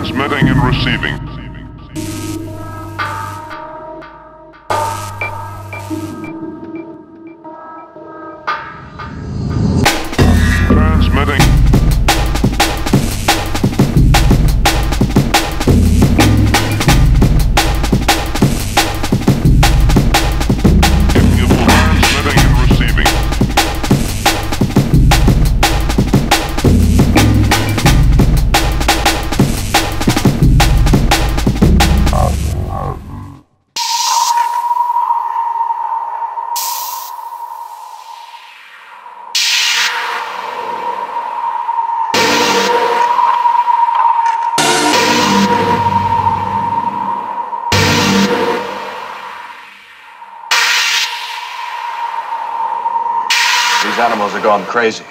Transmitting and receiving. These animals are going crazy.